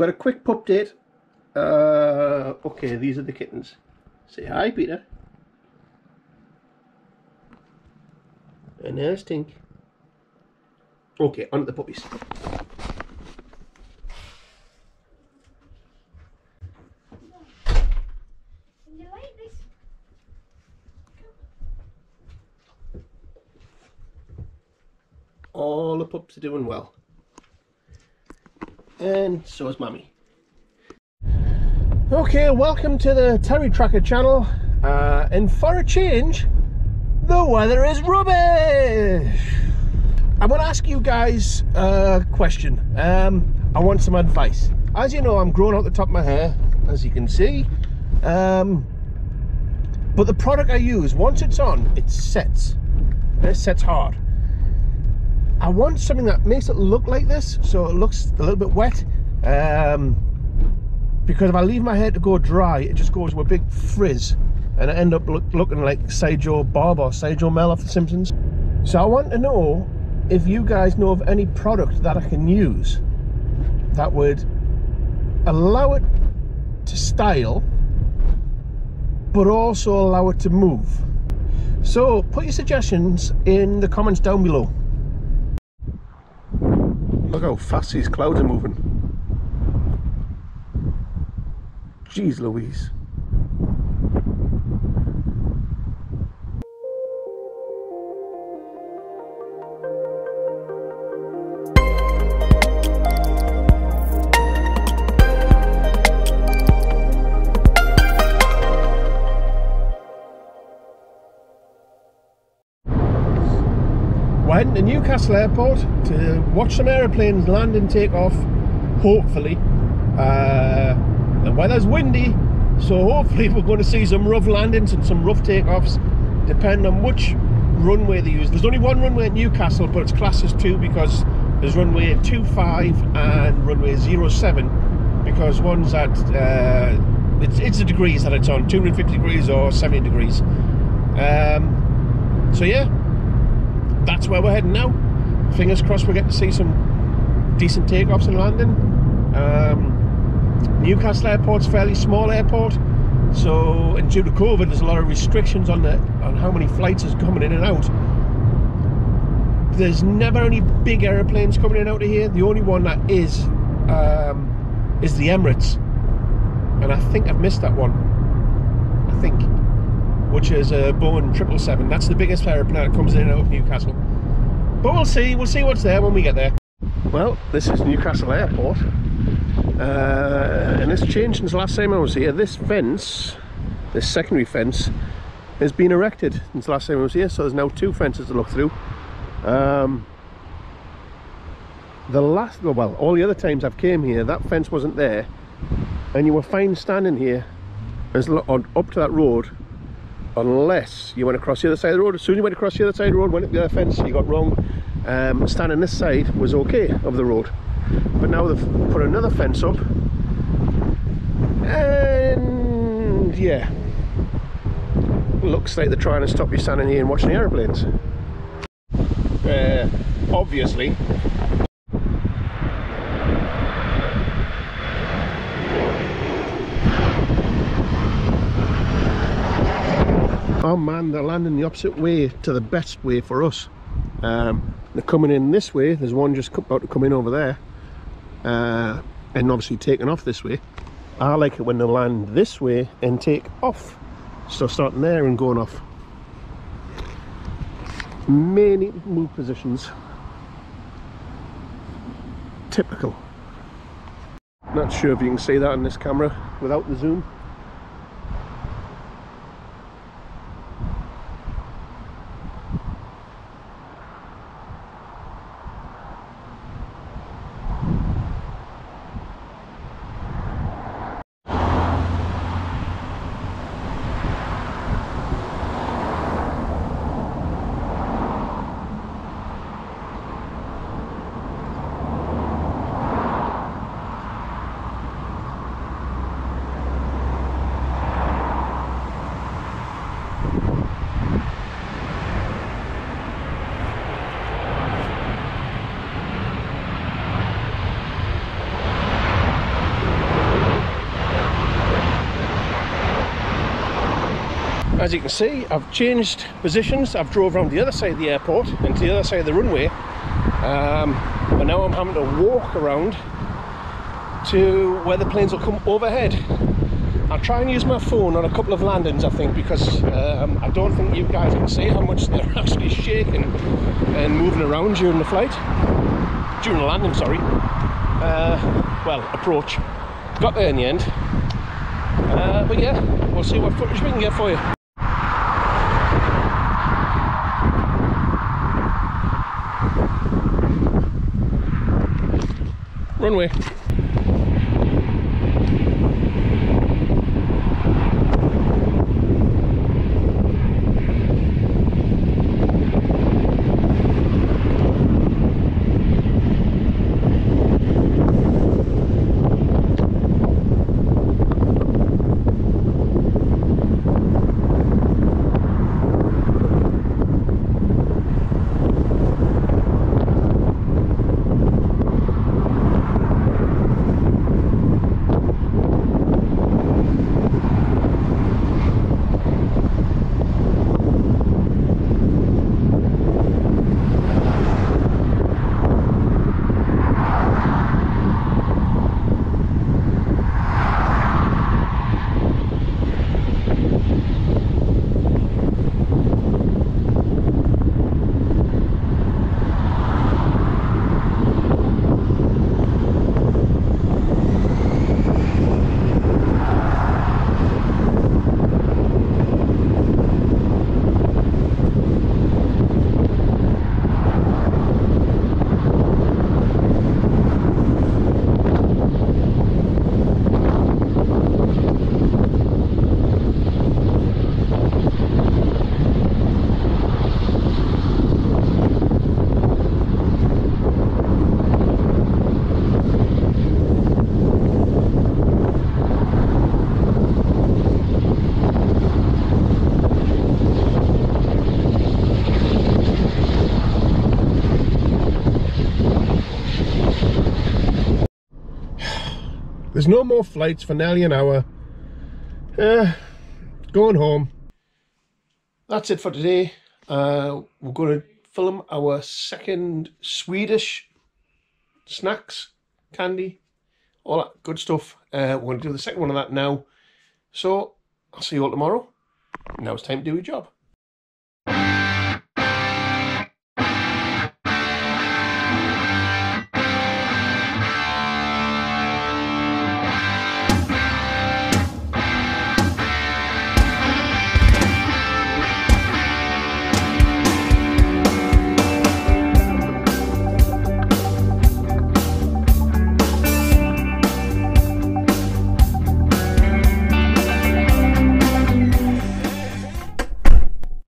got a quick pup date. Uh, okay, these are the kittens. Say hi, Peter. And there's Tink. Okay, on to the puppies. All the pups are doing well. And so is Mummy. Okay, welcome to the Terry Tracker channel. Uh, and for a change, the weather is rubbish. I want to ask you guys a question. Um, I want some advice. As you know, I'm growing out the top of my hair, as you can see. Um, but the product I use, once it's on, it sets. It sets hard. I want something that makes it look like this, so it looks a little bit wet. Um, because if I leave my hair to go dry, it just goes with a big frizz, and I end up look, looking like Sideshow Bob or Sideshow Mel off The Simpsons. So I want to know if you guys know of any product that I can use that would allow it to style, but also allow it to move. So put your suggestions in the comments down below. Look how fast these clouds are moving. Jeez Louise. We're to Newcastle Airport to watch some aeroplanes land and take off, hopefully. Uh, the weather's windy, so hopefully we're going to see some rough landings and some rough takeoffs, depending on which runway they use. There's only one runway at Newcastle, but it's classed as two because there's runway 25 and runway 07, because one's at, uh, it's, it's the degrees that it's on, 250 degrees or 70 degrees. Um, so yeah, that's where we're heading now. Fingers crossed we get to see some decent takeoffs and landing. Um, Newcastle Airport's a fairly small airport, so and due to COVID, there's a lot of restrictions on the on how many flights is coming in and out. There's never any big aeroplanes coming in and out of here. The only one that is um, is the Emirates, and I think I've missed that one. I think which is a Boeing 777. That's the biggest aeroplane that comes in and out of Newcastle. But we'll see, we'll see what's there when we get there. Well, this is Newcastle Airport. Uh, and it's changed since the last time I was here. This fence, this secondary fence, has been erected since the last time I was here. So there's now two fences to look through. Um, the last, well, all the other times I've came here, that fence wasn't there. And you were fine standing here as up to that road unless you went across the other side of the road. As soon as you went across the other side of the road, went up the other fence, you got wrong. Um, standing this side was okay of the road. But now they've put another fence up. And yeah, looks like they're trying to stop you standing here and watching the aeroplanes. Uh, obviously. Man, they're landing the opposite way to the best way for us. Um, they're coming in this way. There's one just about to come in over there. Uh, and obviously taking off this way. I like it when they land this way and take off. So starting there and going off. Many move positions. Typical. Not sure if you can see that on this camera without the zoom. As you can see, I've changed positions. I've drove around the other side of the airport and to the other side of the runway. Um, but now I'm having to walk around to where the planes will come overhead. I'll try and use my phone on a couple of landings, I think, because um, I don't think you guys can see how much they're actually shaking and moving around during the flight. During the landing, sorry. Uh, well, approach. Got there in the end. Uh, but yeah, we'll see what footage we can get for you. Runway. There's no more flights for nearly an hour. Uh, going home. That's it for today. Uh, we're going to film our second Swedish snacks, candy, all that good stuff. Uh, we're going to do the second one of that now. So I'll see you all tomorrow. Now it's time to do your job.